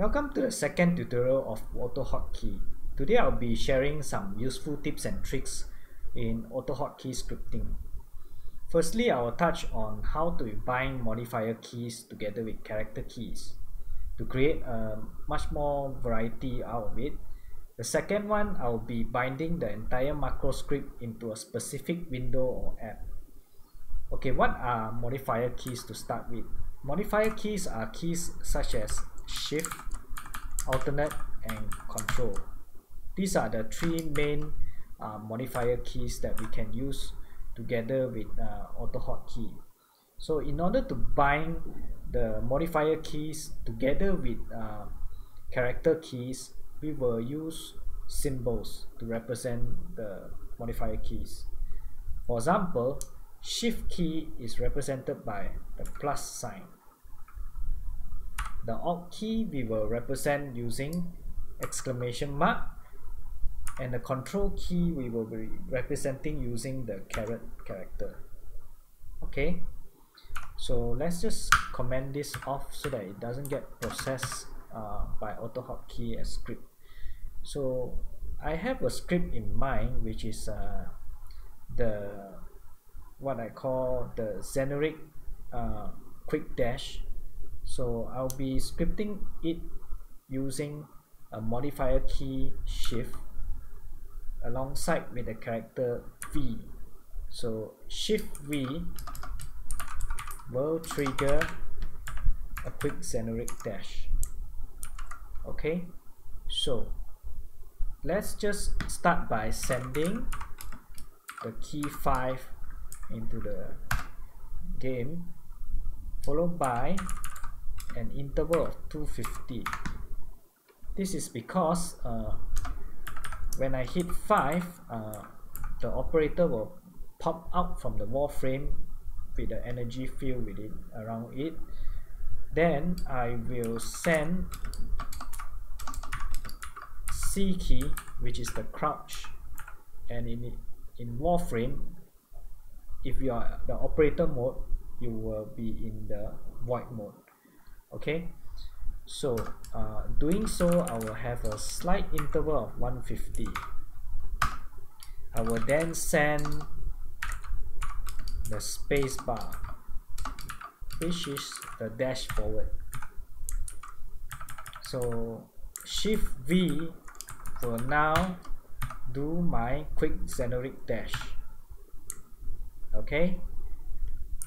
Welcome to the second tutorial of AutoHotkey. Today I'll be sharing some useful tips and tricks in AutoHotkey scripting. Firstly, I will touch on how to bind modifier keys together with character keys to create a much more variety out of it. The second one, I'll be binding the entire macro script into a specific window or app. Okay, what are modifier keys to start with? Modifier keys are keys such as shift, alternate, and control. These are the three main uh, modifier keys that we can use together with uh, AutoHotkey. So in order to bind the modifier keys together with uh, character keys, we will use symbols to represent the modifier keys. For example, shift key is represented by the plus sign. The alt key we will represent using exclamation mark and the control key we will be representing using the caret character. Okay, so let's just comment this off so that it doesn't get processed uh, by AutoHotkey as script. So I have a script in mind which is uh, the what I call the generic uh, quick dash so I'll be scripting it using a modifier key shift alongside with the character V. So shift V will trigger a quick generic dash. Okay? So let's just start by sending the key 5 into the game followed by an interval of 250 this is because uh, when I hit 5 uh, the operator will pop out from the warframe with the energy field within around it. Then I will send C key which is the crouch and in in warframe if you are the operator mode you will be in the void mode okay? So uh, doing so I will have a slight interval of 150 I will then send the space bar which is the dash forward. So shift V will now do my quick generic dash. Okay?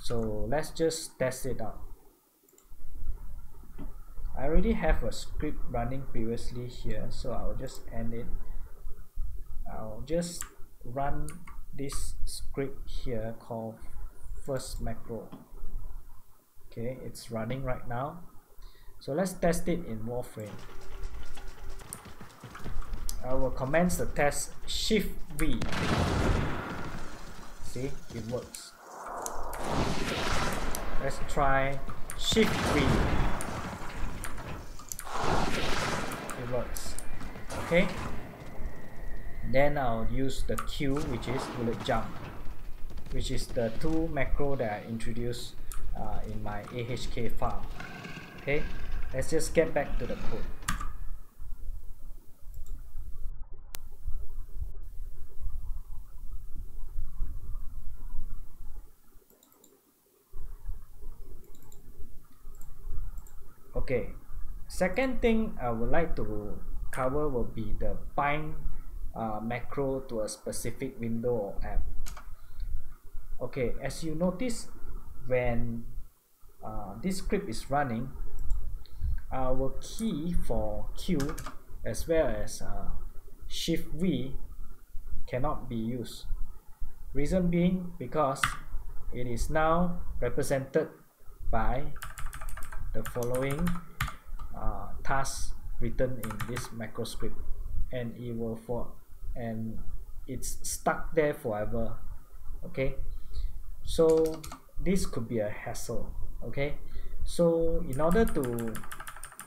So let's just test it out I already have a script running previously here so I'll just end it. I'll just run this script here called first macro. Okay it's running right now. So let's test it in warframe. I will commence the test shift V. See it works. Let's try shift V it works okay. Then I'll use the Q which is bullet jump which is the two macro that I introduced uh, in my AHK file. Okay. Let's just get back to the code. Okay. Second thing I would like to cover will be the bind uh, macro to a specific window or app. Okay as you notice when uh, this script is running our key for Q as well as uh, shift V cannot be used. Reason being because it is now represented by the following uh, tasks written in this macro script and it will for and it's stuck there forever okay? So this could be a hassle okay? So in order to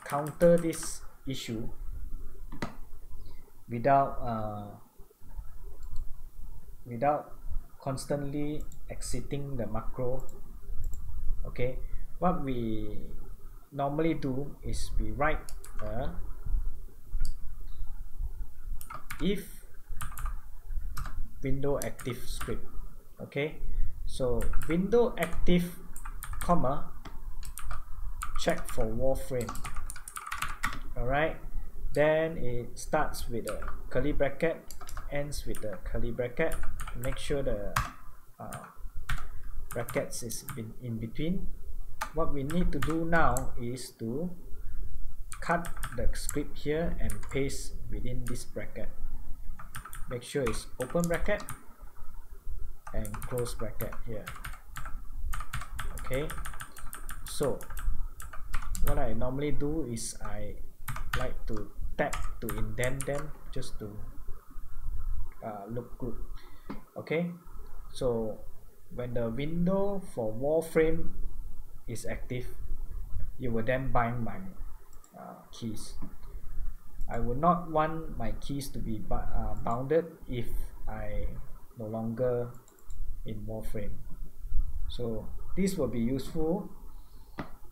counter this issue without uh, without constantly exiting the macro okay? What we normally do is we write a if window active script okay? So window active comma check for warframe alright? Then it starts with a curly bracket ends with a curly bracket. Make sure the uh, brackets is in, in between. What we need to do now is to cut the script here and paste within this bracket. Make sure it's open bracket and close bracket here. Okay. So what I normally do is I like to tap to indent them just to uh, look good. Okay. So when the window for warframe is active you will then bind my uh, keys. I would not want my keys to be uh, bounded if I no longer in Warframe. So this will be useful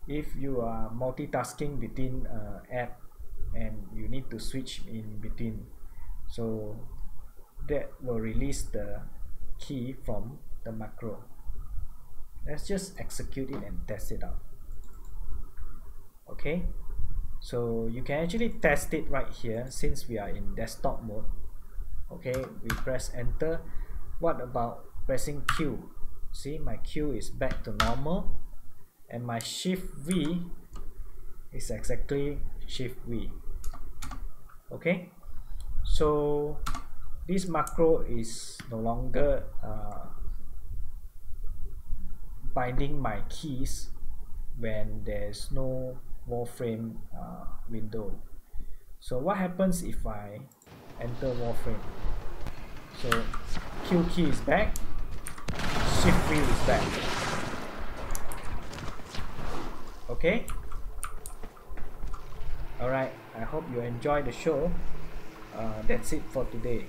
if you are multitasking between uh, app and you need to switch in between. So that will release the key from the macro. Let's just execute it and test it out. Okay so you can actually test it right here since we are in desktop mode. Okay we press enter. What about pressing Q? See my Q is back to normal. And my shift V is exactly shift V. Okay so this macro is no longer uh, binding my keys when there's no warframe uh, window. So what happens if I enter warframe so Q key is back shift wheel is back. Okay? Alright I hope you enjoy the show. Uh, that's it for today